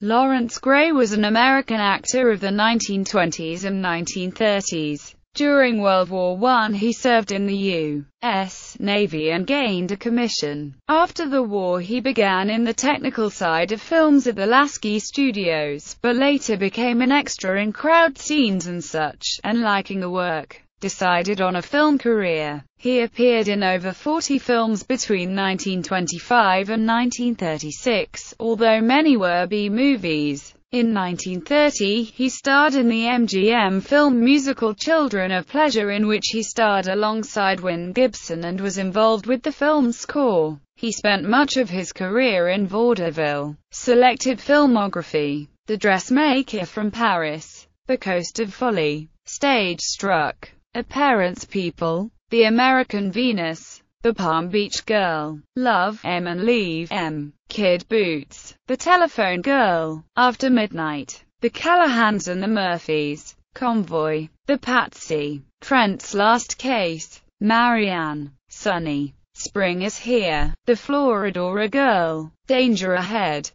Lawrence Gray was an American actor of the 1920s and 1930s. During World War I he served in the U.S. Navy and gained a commission. After the war he began in the technical side of films at the Lasky Studios, but later became an extra in crowd scenes and such, and liking the work, decided on a film career. He appeared in over 40 films between 1925 and 1936, although many were B-movies. In 1930, he starred in the MGM film musical Children of Pleasure in which he starred alongside Wynne Gibson and was involved with the film's score. He spent much of his career in vaudeville. Selected filmography The Dressmaker from Paris, The Coast of Folly, Stage Struck, Are Parents People, The American Venus, The Palm Beach Girl, Love 'Em and Leave 'Em. Kid Boots, The Telephone Girl, After Midnight, The Callahans and the Murphys, Convoy, The Patsy, Trent's Last Case, Marianne, Sunny, Spring is Here, The Florodora Girl, Danger Ahead,